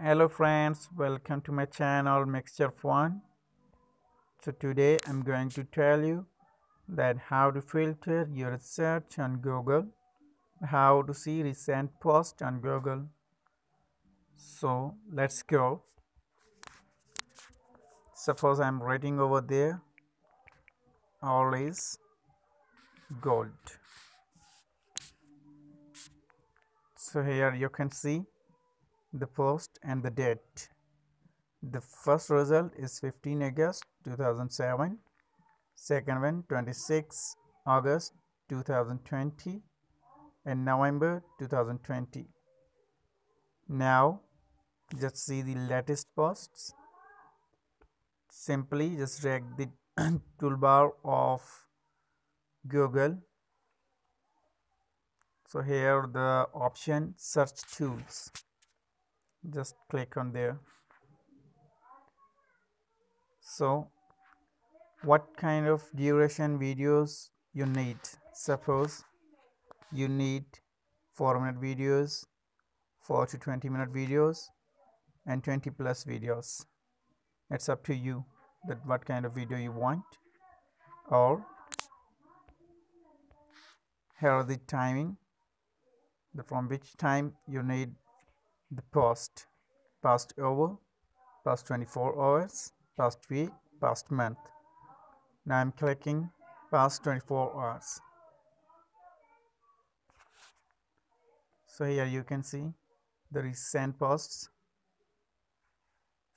hello friends. Welcome to my channel mixture fun. So today i'm going to tell you that how to filter your search on google how to see recent post on google. So let's go. Suppose i'm writing over there all is gold. So here you can see the post and the date. The first result is 15 August 2007, second one 26 August 2020 and November 2020. Now just see the latest posts. Simply just drag the toolbar of Google. So here the option search tools just click on there. So what kind of duration videos you need? Suppose you need 4 minute videos 4 to 20 minute videos and 20 plus videos. It's up to you that what kind of video you want or here are the timing the from which time you need the past past hour past 24 hours past week past month. Now i'm clicking past 24 hours. So here you can see the recent posts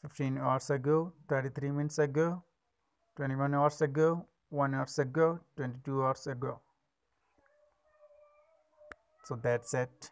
15 hours ago 33 minutes ago 21 hours ago 1 hours ago 22 hours ago. So that's it